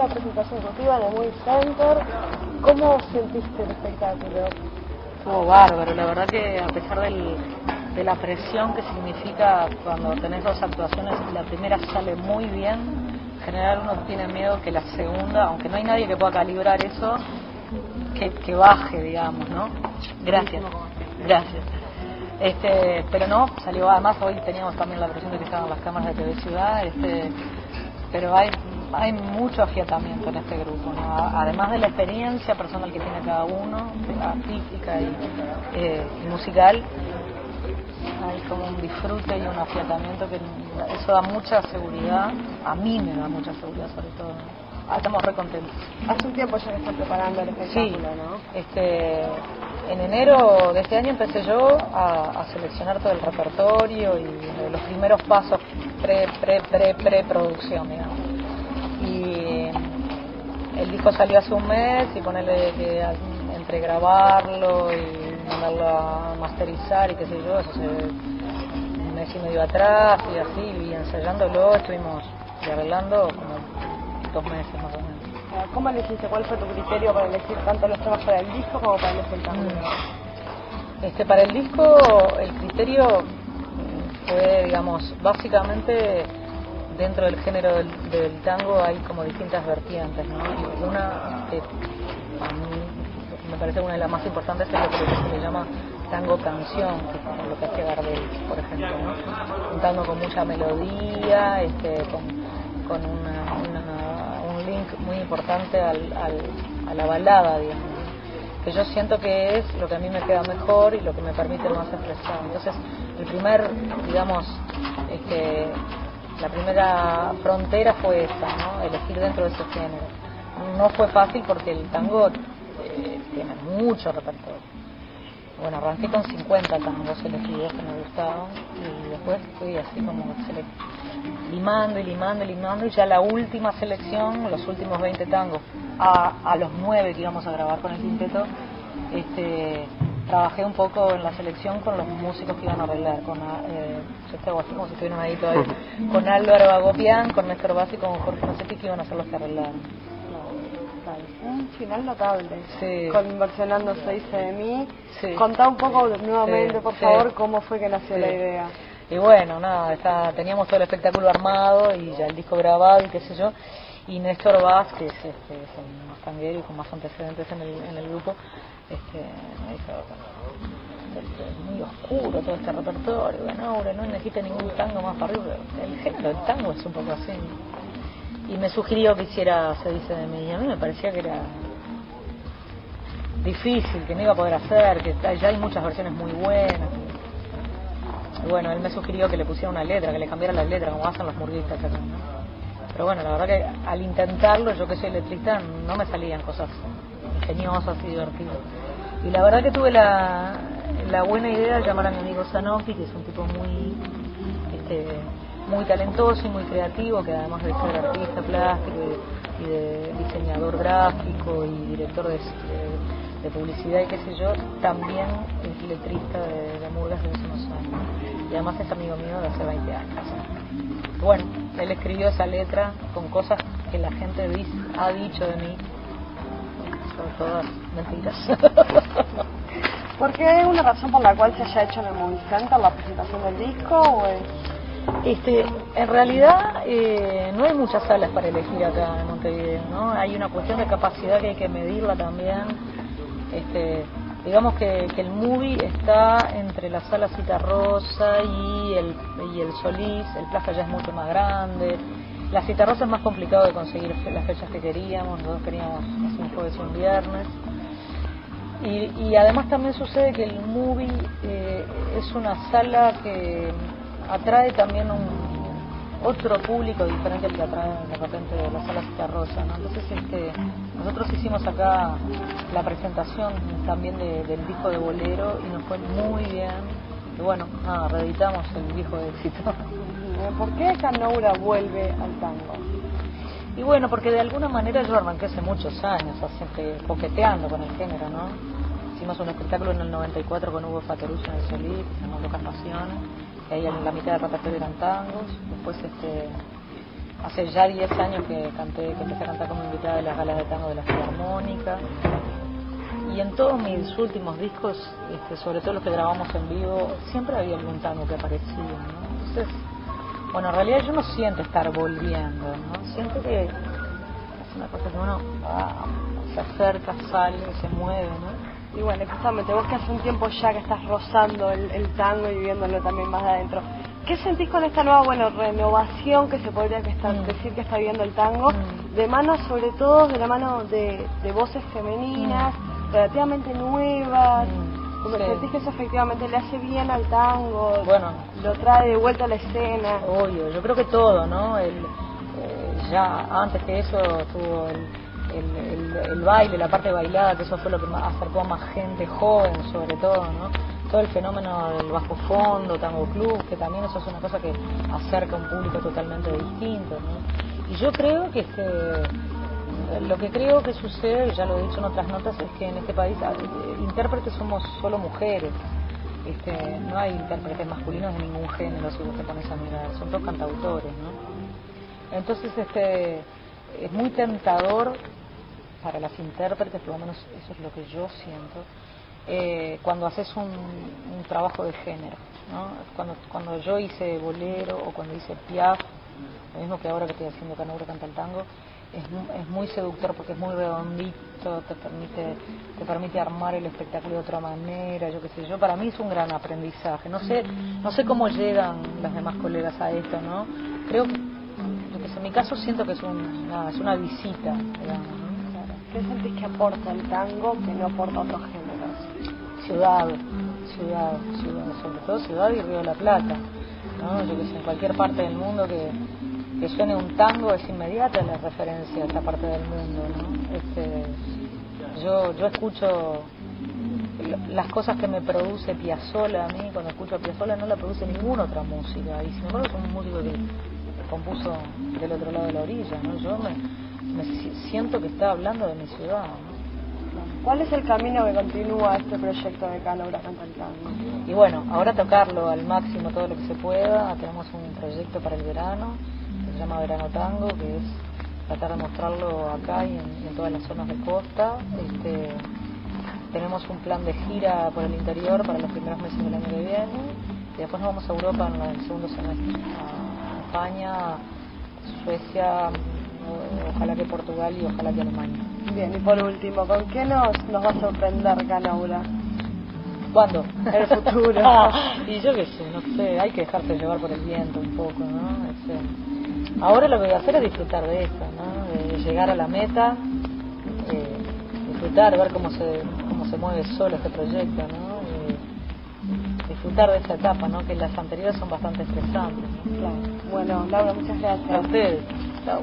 La presentación ejecutiva en el Movie Center, ¿cómo sentiste el espectáculo? Estuvo bárbaro, la verdad que a pesar del, de la presión que significa cuando tenés dos actuaciones y la primera sale muy bien, en general uno tiene miedo que la segunda, aunque no hay nadie que pueda calibrar eso, que, que baje, digamos, ¿no? Gracias, gracias. Este, pero no, salió además hoy teníamos también la presión de que estaban las cámaras de TV Ciudad, este, pero hay hay mucho afiatamiento en este grupo, ¿no? además de la experiencia personal que tiene cada uno, artística y, eh, y musical, hay como un disfrute y un afiatamiento que eso da mucha seguridad, a mí me da mucha seguridad sobre todo. Ah, estamos re contentos. Hace un tiempo ya que están preparando el espectáculo, Sí, ¿no? este, en enero de este año empecé yo a, a seleccionar todo el repertorio y los primeros pasos pre, pre, pre, pre producción, digamos. El disco salió hace un mes y ponerle que entre grabarlo y mandarlo a masterizar y qué sé yo, eso se un mes y medio atrás y así, y ensayándolo estuvimos y arreglando como dos meses más o menos. ¿Cómo elegiste? ¿Cuál fue tu criterio para elegir tanto los temas para el disco como para el espectáculo? Este, para el disco el criterio mm, fue, digamos, básicamente dentro del género del, tango hay como distintas vertientes, ¿no? Y una que a mí me parece una de las más importantes es lo que se le llama tango canción, que es como lo que hace Gardel, por ejemplo, ¿no? Un tango con mucha melodía, este, con, con una- una- un link muy importante al, al- a la balada, digamos que yo siento que es lo que a mí me queda mejor y lo que me permite más expresión. Entonces, el primer, digamos, este, la primera frontera fue esta, ¿no? Elegir dentro de ese género. No fue fácil porque el tango eh, tiene mucho repertorio. Bueno, arranqué con 50 tangos elegidos que me gustaban y después fui así como limando y limando y limando y ya la última selección, los últimos 20 tangos, a, a los 9 que íbamos a grabar con el quinteto, este, trabajé un poco en la selección con los músicos que iban a arreglar, con, eh, yo estaba así como si estuvieran ahí todavía, con Álvaro Agopián, con Néstor Bassi y con Jorge Macetti que iban a ser los que arreglaron. Un final notable. Sí. Conversionando se dice de mí. Sí. Contá un poco nuevamente, Sí, por sí. favor, cómo fue que nació Sí. la idea. Y bueno, nada, está, teníamos todo el espectáculo armado y ya el disco grabado y qué sé yo. Y Néstor Vaz, que es, este, es el más tanguero y con más antecedentes en el, en el grupo, este, me dijo, "Bueno, este, es muy oscuro todo este repertorio, bueno, no necesita ningún tango más para arriba. El género del tango es un poco así. Y me sugirió que hiciera Se dice de mí, y a mí me parecía que era difícil, que no iba a poder hacer, que ya hay muchas versiones muy buenas. Y bueno, él me sugirió que le pusiera una letra, que le cambiara la letra, como hacen los murguistas acá. Pero bueno, la verdad que al intentarlo, yo que soy letrista, no me salían cosas ingeniosas y divertidas. Y la verdad que tuve la, la buena idea de llamar a mi amigo Sanofi, que es un tipo muy este, muy talentoso y muy creativo, que además de ser artista plástico y, de diseñador gráfico y director de publicidad y qué sé yo, también es letrista de, de Murgas desde hace unos años. Y además es amigo mío de hace 20 años. Bueno, él escribió esa letra con cosas que la gente dice- ha dicho de mí, son todas mentiras. ¿Por qué hay una razón por la cual se haya hecho en el Movie Center la presentación del disco? O es... Este, en realidad eh, no hay muchas salas para elegir acá en Montevideo, ¿no? Hay una cuestión de capacidad que hay que medirla también. Este, digamos que, que el movie está entre la sala Cita Rosa y el, y el Solís, el Plaza ya es mucho más grande. La Cita Rosa es más complicado de conseguir las fechas que queríamos, nosotros queríamos hacer un jueves y un viernes. Y, y además también sucede que el movie eh, es una sala que atrae también un otro público diferente al que atrae de repente la sala Cita Rosa, ¿no? Entonces este, nosotros hicimos acá la presentación también de- del disco de Bolero y nos fue muy bien. Y bueno, nada, reeditamos el disco de éxito. ¿Por qué Canoura vuelve al tango? Y bueno, porque de alguna manera yo arranqué hace muchos años, así que coqueteando con el género, ¿no? Hicimos un espectáculo en el 94 con Hugo Faterucho en el Solí, que se llamó Locas Pasiones, que ahí en la mitad del repertorio eran tangos. Después este, hace ya 10 años que canté, que empecé a cantar como invitada de las galas de tango de la Filarmónica. Y en todos mis últimos discos, este, sobre todo los que grabamos en vivo, siempre había algún tango que aparecía, ¿no? Entonces, bueno, en realidad yo no siento estar volviendo, ¿no? Siento que es una cosa que uno ah, se acerca, sale, se mueve, ¿no? Y bueno, justamente vos que hace un tiempo ya que estás rozando el, el tango y viviéndolo también más de adentro, ¿Qué sentís con esta nueva bueno renovación que se podría que está, mm. decir que está viviendo el tango? Mm. De mano, sobre todo, de la mano de, voces femeninas, mm. relativamente nuevas. Como sentís que eso efectivamente le hace bien al tango, bueno, lo trae de vuelta a la escena. Obvio, yo creo que todo, ¿no? El, eh, ya antes que eso tuvo el, el, baile, la parte bailada, que eso fue lo que acercó a más gente joven, sobre todo, ¿no? todo el fenómeno del bajo fondo, tango club, que también eso es una cosa que acerca a un público totalmente distinto. ¿no? Y yo creo que este, lo que creo que sucede, ya lo he dicho en otras notas, es que en este país ah, intérpretes somos solo mujeres. Este, no hay intérpretes masculinos de ningún género, si vos te pones a mirar, son dos cantautores. ¿no? Entonces este, es muy tentador para las intérpretes, por lo menos eso es lo que yo siento, eh, cuando haces un, trabajo de género. ¿no? Cuando, cuando yo hice bolero o cuando hice piaf, lo mismo que ahora que estoy haciendo Canobra canta el tango, es, es, muy seductor porque es muy redondito, te permite, te permite armar el espectáculo de otra manera, yo qué sé yo, para mí es un gran aprendizaje. No sé, no sé cómo llegan las demás colegas a esto, ¿no? Creo que, en mi caso siento que es, es una visita, digamos. ¿Qué sentís que aporta el tango que no aporta otro género? ciudad, ciudad, ciudad, sobre todo ciudad y Río de la Plata. ¿no? Yo que sé, en cualquier parte del mundo que, que suene un tango es inmediata la referencia a esta parte del mundo. ¿no? Este, yo, yo escucho las cosas que me produce Piazzolla a mí, cuando escucho a Piazzolla no la produce ninguna otra música, y sin embargo es un músico que compuso del otro lado de la orilla, ¿no? Yo me, me siento que está hablando de mi ciudad, ¿Cuál es el camino que continúa este proyecto de Canobra Cantantando? Y bueno, ahora tocarlo al máximo todo lo que se pueda. Tenemos un proyecto para el verano que se llama Verano Tango, que es tratar de mostrarlo acá y en, todas las zonas de costa. Este, tenemos un plan de gira por el interior para los primeros meses del año que viene y después nos vamos a Europa en el segundo semestre, España, Suecia, ojalá que Portugal y ojalá que Alemania. Bien, y por último, ¿con qué nos, nos va a sorprender Canaura? ¿Cuándo? El futuro. y yo qué sé, no sé, hay que dejarse llevar por el viento un poco, ¿no? Este, ahora lo que voy a hacer es disfrutar de esto, ¿no? De llegar a la meta, eh, disfrutar, ver cómo se, cómo se mueve solo este proyecto, ¿no? Disfrutar de esta etapa, ¿no? Que las anteriores son bastante estresantes. Claro. Bueno, Laura, muchas gracias. A ustedes. Chao.